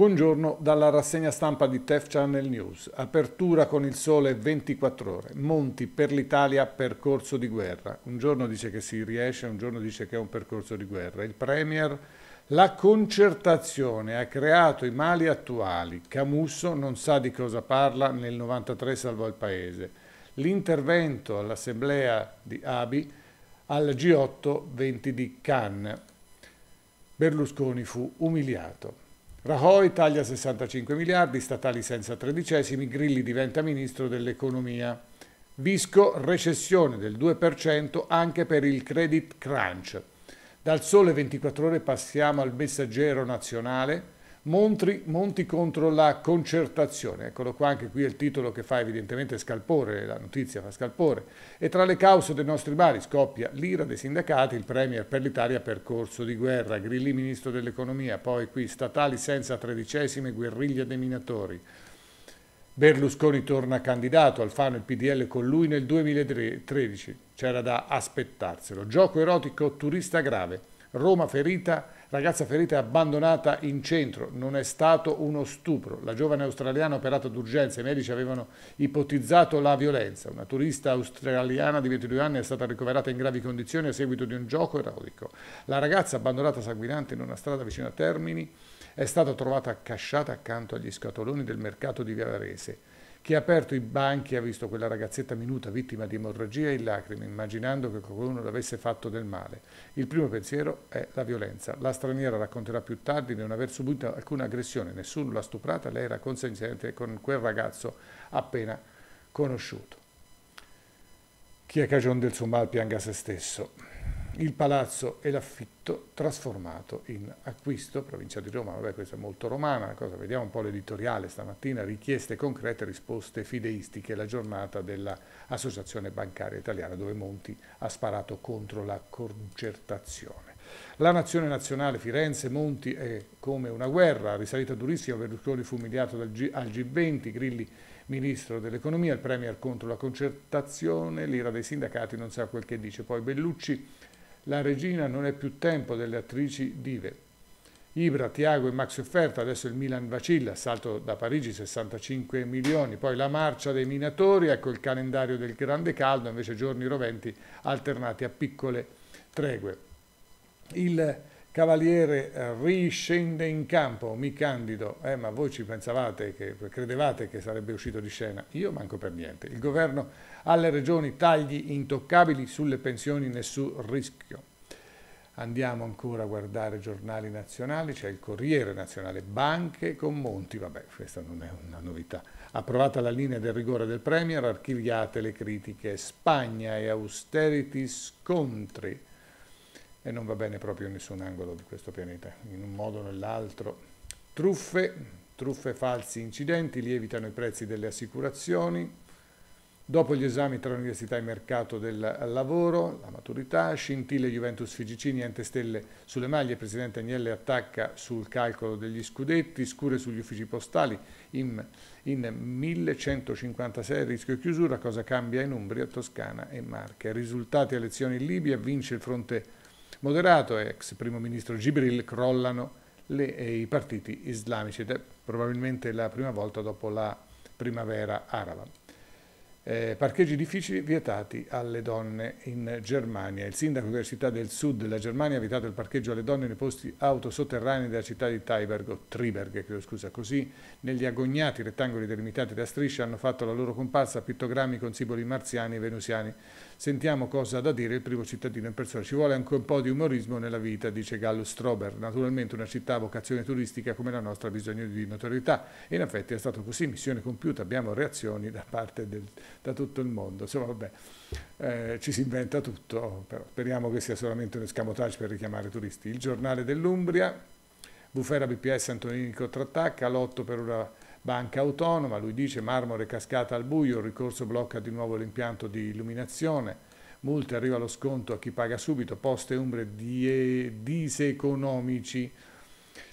Buongiorno dalla rassegna stampa di TEF Channel News. Apertura con il sole 24 ore. Monti per l'Italia percorso di guerra. Un giorno dice che si riesce, un giorno dice che è un percorso di guerra. Il Premier, la concertazione ha creato i mali attuali. Camusso non sa di cosa parla, nel 93 salvò il paese. L'intervento all'assemblea di Abi al G8 20 di Cannes. Berlusconi fu umiliato. Rajoy taglia 65 miliardi, statali senza tredicesimi, Grilli diventa ministro dell'economia. Visco, recessione del 2% anche per il credit crunch. Dal sole 24 ore passiamo al messaggero nazionale. Montri, Monti contro la concertazione, eccolo qua, anche qui è il titolo che fa evidentemente scalpore, la notizia fa scalpore. E tra le cause dei nostri mali scoppia l'ira dei sindacati, il Premier per l'Italia percorso di guerra, Grilli ministro dell'economia, poi qui statali senza tredicesime, guerriglia dei minatori. Berlusconi torna candidato, Alfano il PDL con lui nel 2013, c'era da aspettarselo. Gioco erotico, turista grave, Roma ferita Ragazza ferita e abbandonata in centro, non è stato uno stupro. La giovane australiana operata d'urgenza, i medici avevano ipotizzato la violenza. Una turista australiana di 22 anni è stata ricoverata in gravi condizioni a seguito di un gioco eroico. La ragazza abbandonata sanguinante in una strada vicino a Termini è stata trovata accasciata accanto agli scatoloni del mercato di Varese. Chi ha aperto i banchi ha visto quella ragazzetta minuta vittima di emorragia in lacrime, immaginando che qualcuno le avesse fatto del male. Il primo pensiero è la violenza. La straniera racconterà più tardi di non aver subito alcuna aggressione, nessuno l'ha stuprata, lei era consenziente con quel ragazzo appena conosciuto. Chi è cagion del suo mal pianga se stesso il palazzo e l'affitto trasformato in acquisto, provincia di Roma, vabbè questa è molto romana, cosa, vediamo un po' l'editoriale. Stamattina, richieste concrete, risposte fideistiche, la giornata dell'Associazione Bancaria Italiana dove Monti ha sparato contro la concertazione. La nazione nazionale, Firenze, Monti è come una guerra, risalita durissima, Berlusconi fu umiliato al G20, Grilli ministro dell'economia, il premier contro la concertazione, l'ira dei sindacati non sa quel che dice, poi Bellucci la regina non è più tempo delle attrici dive. Ibra, Tiago e Max Offerta, adesso il Milan vacilla, salto da Parigi 65 milioni, poi la marcia dei minatori, ecco il calendario del grande caldo, invece giorni roventi alternati a piccole tregue. Il Cavaliere eh, riscende in campo, mi candido, eh, ma voi ci pensavate, che, credevate che sarebbe uscito di scena? Io manco per niente. Il governo alle regioni tagli intoccabili sulle pensioni, nessun rischio. Andiamo ancora a guardare giornali nazionali, c'è il Corriere Nazionale, banche con Monti, vabbè questa non è una novità. Approvata la linea del rigore del Premier, archiviate le critiche, Spagna e austerity scontri e non va bene proprio in nessun angolo di questo pianeta, in un modo o nell'altro. Truffe, truffe falsi incidenti, lievitano i prezzi delle assicurazioni, dopo gli esami tra università e mercato del lavoro, la maturità, scintille Juventus Figicini, niente stelle sulle maglie, Presidente Agnelli attacca sul calcolo degli scudetti, scure sugli uffici postali, in, in 1156 rischio chiusura, cosa cambia in Umbria, Toscana e Marche. Risultati elezioni in Libia, vince il fronte moderato e ex primo ministro Gibril crollano le, eh, i partiti islamici ed è probabilmente la prima volta dopo la primavera araba. Eh, parcheggi difficili vietati alle donne in Germania. Il sindaco dell'Università del Sud della Germania ha vietato il parcheggio alle donne nei posti autosotterranei della città di Taiberg, o Triberg, credo, scusa. Così negli agognati rettangoli delimitati da strisce hanno fatto la loro comparsa pittogrammi con simboli marziani e venusiani. Sentiamo cosa ha da dire il primo cittadino in persona. Ci vuole anche un po' di umorismo nella vita, dice Gallo Strober. Naturalmente una città a vocazione turistica come la nostra ha bisogno di notorietà e in effetti è stato così, missione compiuta, abbiamo reazioni da parte del, da tutto il mondo. Insomma, vabbè, eh, ci si inventa tutto, però speriamo che sia solamente un escamotage per richiamare turisti. Il giornale dell'Umbria, Bufera BPS Antonini contrattacca, lotto per una banca autonoma, lui dice marmore cascata al buio, il ricorso blocca di nuovo l'impianto di illuminazione, multe arriva lo sconto a chi paga subito, poste umbre diseconomici,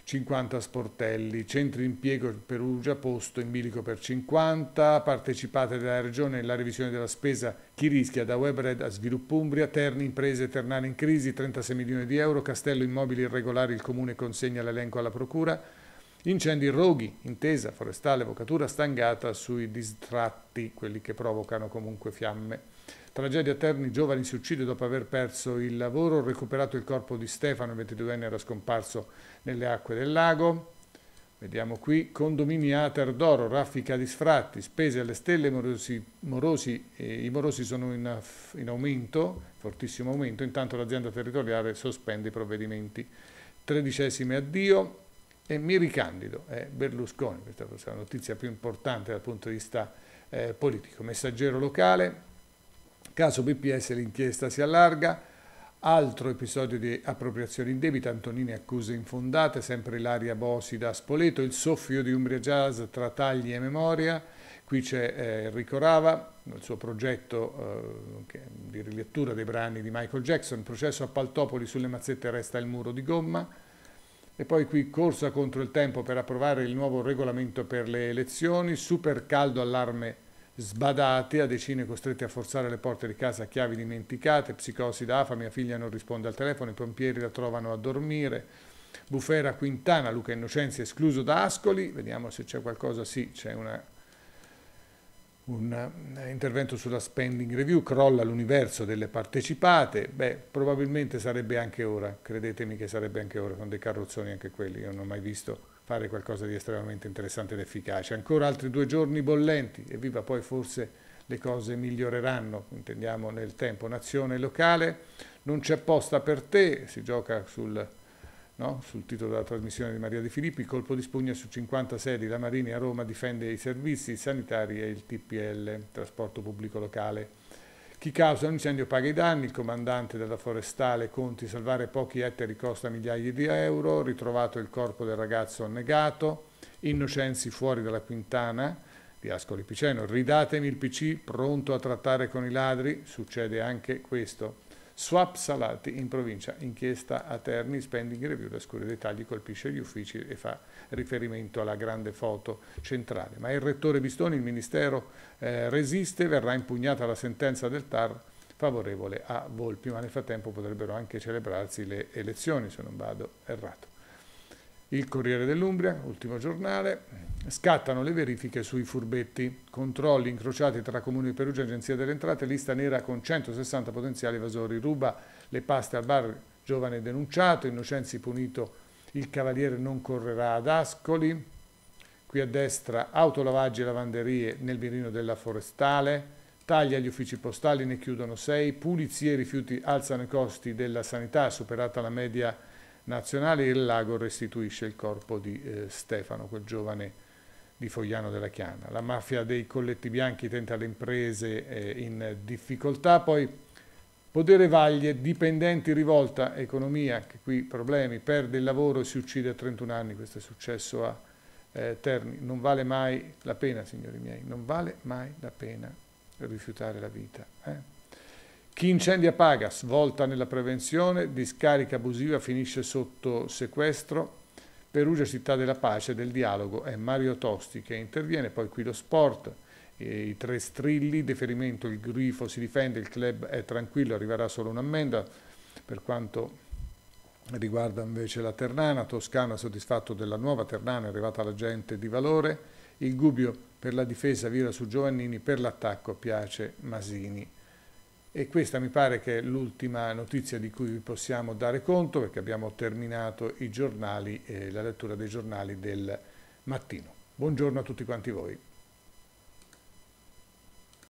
50 sportelli, centri impiego Perugia posto in bilico per 50, partecipate dalla regione nella revisione della spesa, chi rischia da Webred a Sviluppo Umbria, Terni imprese ternane in crisi, 36 milioni di euro, Castello immobili irregolari, il comune consegna l'elenco alla procura, Incendi roghi, intesa, forestale, vocatura stangata sui distratti, quelli che provocano comunque fiamme. Tragedia a Terni, giovani si uccide dopo aver perso il lavoro, recuperato il corpo di Stefano, il 22enne era scomparso nelle acque del lago. Vediamo qui, condomini Ater d'Oro, raffica di sfratti, spese alle stelle, morosi, morosi, eh, i morosi sono in, in, aumento, fortissimo aumento, intanto l'azienda territoriale sospende i provvedimenti. Tredicesime addio, e mi ricandido, è Berlusconi, questa è la notizia più importante dal punto di vista eh, politico. Messaggero locale, caso BPS l'inchiesta si allarga, altro episodio di appropriazione in debito, Antonini accuse infondate, sempre Ilaria Bosi da Spoleto, il soffio di Umbria Jazz tra tagli e memoria, qui c'è eh, Enrico Rava, il suo progetto eh, di rilettura dei brani di Michael Jackson, processo a Paltopoli sulle mazzette resta il muro di gomma, e poi qui corsa contro il tempo per approvare il nuovo regolamento per le elezioni, super caldo allarme sbadate, a decine costrette a forzare le porte di casa a chiavi dimenticate, psicosi d'AFA, mia figlia non risponde al telefono, i pompieri la trovano a dormire, Bufera Quintana, Luca Innocenzi escluso da Ascoli, vediamo se c'è qualcosa, sì, c'è una un eh, intervento sulla spending review, crolla l'universo delle partecipate, beh, probabilmente sarebbe anche ora, credetemi che sarebbe anche ora, con dei carrozzoni anche quelli, io non ho mai visto fare qualcosa di estremamente interessante ed efficace. Ancora altri due giorni bollenti, evviva poi forse le cose miglioreranno, intendiamo nel tempo. Nazione locale, non c'è posta per te, si gioca sul no? sul titolo della trasmissione di Maria De Filippi, colpo di spugna su 50 sedi, la Marini a Roma difende i servizi sanitari e il TPL, trasporto pubblico locale. Chi causa un incendio paga i danni, il comandante della forestale Conti salvare pochi ettari costa migliaia di euro, ritrovato il corpo del ragazzo annegato, Innocenzi fuori dalla Quintana di Ascoli Piceno, ridatemi il PC pronto a trattare con i ladri, succede anche questo. Swap salati in provincia, inchiesta a Terni, spending review, la scura dettagli colpisce gli uffici e fa riferimento alla grande foto centrale. Ma il rettore Bistoni, il Ministero eh, resiste, verrà impugnata la sentenza del TAR favorevole a Volpi, ma nel frattempo potrebbero anche celebrarsi le elezioni, se non vado errato. Il Corriere dell'Umbria, ultimo giornale, scattano le verifiche sui furbetti, controlli incrociati tra Comune di Perugia e Agenzia delle Entrate, lista nera con 160 potenziali evasori, ruba le paste al bar, giovane denunciato, Innocenzi punito, il cavaliere non correrà ad Ascoli, qui a destra autolavaggi e lavanderie nel mirino della forestale, taglia gli uffici postali, ne chiudono sei, pulizie e rifiuti alzano i costi della sanità, superata la media nazionale il lago restituisce il corpo di eh, Stefano, quel giovane di Fogliano della Chiana. La mafia dei colletti bianchi tenta le imprese eh, in difficoltà, poi podere vaglie, dipendenti rivolta, economia, che qui problemi, perde il lavoro e si uccide a 31 anni, questo è successo a eh, Terni. Non vale mai la pena, signori miei, non vale mai la pena rifiutare la vita. Eh? Chi incendia paga, svolta nella prevenzione, discarica abusiva finisce sotto sequestro. Perugia città della pace, del dialogo, è Mario Tosti che interviene, poi qui lo sport, i tre strilli, deferimento, il grifo si difende, il club è tranquillo, arriverà solo un'ammenda per quanto riguarda invece la Ternana, Toscana soddisfatto della nuova Ternana, è arrivata la gente di valore, il Gubbio per la difesa vira su Giovannini, per l'attacco piace Masini. E questa mi pare che è l'ultima notizia di cui vi possiamo dare conto perché abbiamo terminato i giornali, eh, la lettura dei giornali del mattino. Buongiorno a tutti quanti voi.